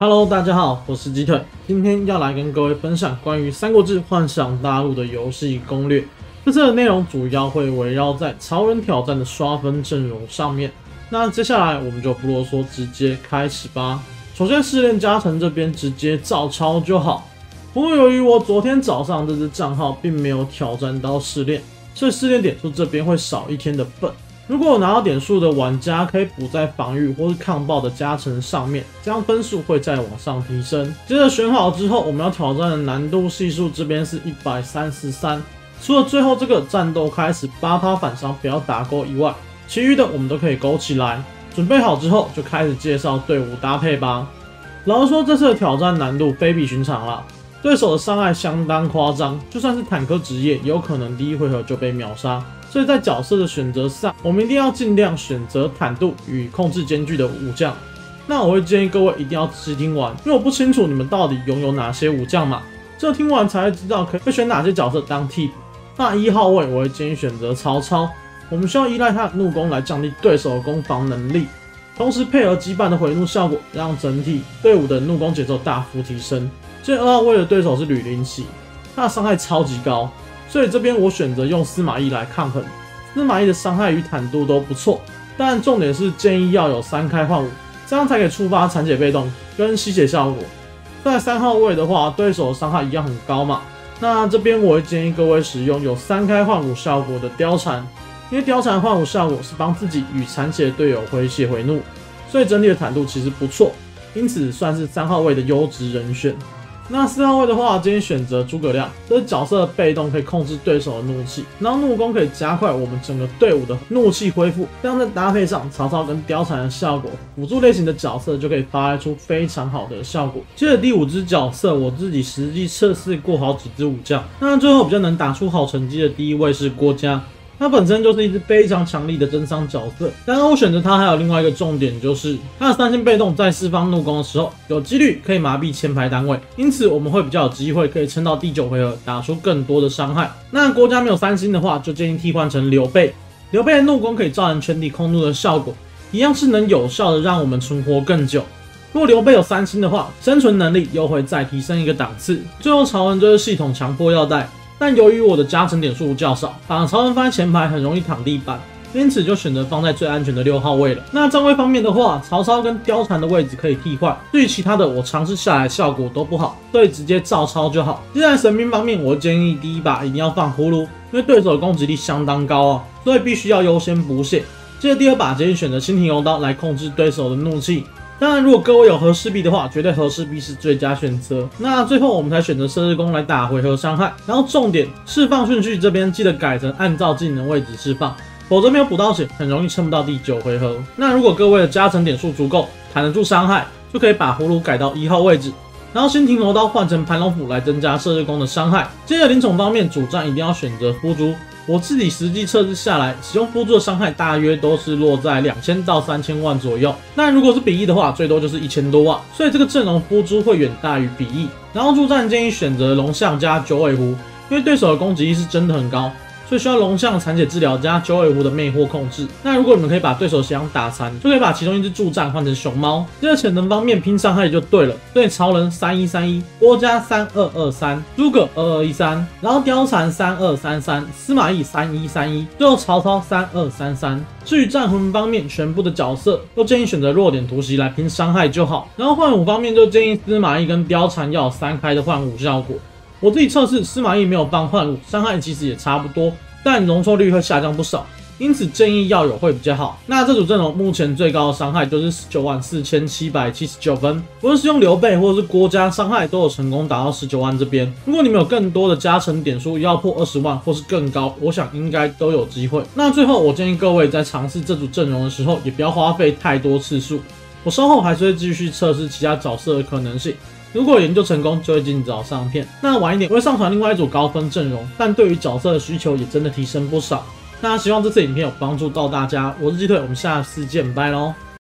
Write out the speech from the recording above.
Hello，大家好，我是鸡腿，今天要来跟各位分享关于《三国志幻想大陆》的游戏攻略。这次的内容主要会围绕在超人挑战的刷分阵容上面。那接下来我们就不啰嗦，直接开始吧。首先试炼加成这边直接照抄就好。不过由于我昨天早上这只账号并没有挑战到试炼，所以试炼点数这边会少一天的份。如果有拿到点数的玩家，可以补在防御或是抗爆的加成上面，这样分数会再往上提升。接着选好之后，我们要挑战的难度系数这边是一百三十三。除了最后这个战斗开始八趴反伤不要打勾以外，其余的我们都可以勾起来。准备好之后，就开始介绍队伍搭配吧。老实说，这次的挑战难度非比寻常了，对手的伤害相当夸张，就算是坦克职业，有可能第一回合就被秒杀。所以在角色的选择上，我们一定要尽量选择坦度与控制兼具的武将。那我会建议各位一定要仔细听完，因为我不清楚你们到底拥有哪些武将嘛，只有听完才会知道可以选哪些角色当替补。那一号位我会建议选择曹操，我们需要依赖他的怒攻来降低对手的攻防能力，同时配合羁绊的回怒效果，让整体队伍的怒攻节奏大幅提升。这二号位的对手是吕林奇，他的伤害超级高。所以这边我选择用司马懿来抗衡，司马懿的伤害与坦度都不错，但重点是建议要有三开换五，这样才可以触发残血被动跟吸血效果。在三号位的话，对手伤害一样很高嘛，那这边我会建议各位使用有三开换五效果的貂蝉，因为貂蝉换五效果是帮自己与残血队友回血回怒，所以整体的坦度其实不错，因此算是三号位的优质人选。那四号位的话，今天选择诸葛亮，这是角色的被动可以控制对手的怒气，然后怒攻可以加快我们整个队伍的怒气恢复。这样再搭配上曹操跟貂蝉的效果，辅助类型的角色就可以发挥出非常好的效果。接着第五只角色，我自己实际测试过好几只武将，那最后比较能打出好成绩的第一位是郭嘉。它本身就是一只非常强力的增伤角色，然后我选择它还有另外一个重点，就是它的三星被动在释放怒攻的时候，有几率可以麻痹前排单位，因此我们会比较有机会可以撑到第九回合，打出更多的伤害。那国家没有三星的话，就建议替换成刘备。刘备的怒攻可以造成全体控怒的效果，一样是能有效的让我们存活更久。如果刘备有三星的话，生存能力又会再提升一个档次。最后曹仁就是系统强迫要带。但由于我的加成点数较少，把曹仁放在前排很容易躺地板，因此就选择放在最安全的六号位了。那站位方面的话，曹操跟貂蝉的位置可以替换，至于其他的我尝试下来效果都不好，所以直接照抄就好。接下来神兵方面，我建议第一把一定要放葫芦，因为对手的攻击力相当高啊，所以必须要优先补血。接着第二把建议选择蜻蜓游刀来控制对手的怒气。当然，如果各位有和氏璧的话，绝对和氏璧是最佳选择。那最后我们才选择射日弓来打回合伤害。然后重点释放顺序这边记得改成按照技能位置释放，否则没有补到血，很容易撑不到第九回合。那如果各位的加成点数足够，扛得住伤害，就可以把葫芦改到一号位置，然后蜻蜓罗刀换成盘龙斧来增加射日弓的伤害。接着灵宠方面，主战一定要选择夫珠。我自己实际测试下来，使用辅助的伤害大约都是落在两千到三千万左右。那如果是比翼的话，最多就是一千多万。所以这个阵容辅助会远大于比翼。然后助战建议选择龙象加九尾狐，因为对手的攻击力是真的很高。所以需要龙象残血治疗加九尾狐的魅惑控制。那如果你们可以把对手血量打残，就可以把其中一只助战换成熊猫。这个潜能方面拼伤害就对了。所以曹仁三一三一，郭嘉三二二三，诸葛二二一三，然后貂蝉三二三三，司马懿三一三一，最后曹操三二三三。至于战魂方面，全部的角色都建议选择弱点突袭来拼伤害就好。然后换武方面就建议司马懿跟貂蝉要三开的换武效果。我自己测试司马懿没有放换物，伤害其实也差不多，但容错率会下降不少，因此建议要有会比较好。那这组阵容目前最高的伤害就是十九万四千七百七十九分，无论是用刘备或者是郭嘉，伤害都有成功达到十九万这边。如果你们有更多的加成点数，要破二十万或是更高，我想应该都有机会。那最后我建议各位在尝试这组阵容的时候，也不要花费太多次数。我稍后还是会继续测试其他角色的可能性。如果研究成功，就会尽早上片。那晚一点我会上传另外一组高分阵容，但对于角色的需求也真的提升不少。那希望这次影片有帮助到大家。我是鸡腿，我们下次见，拜喽。